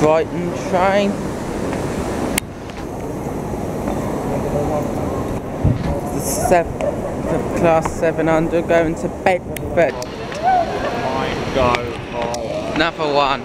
Brighton train. The seven, class 700 going to Bedford. Mine go. Another one.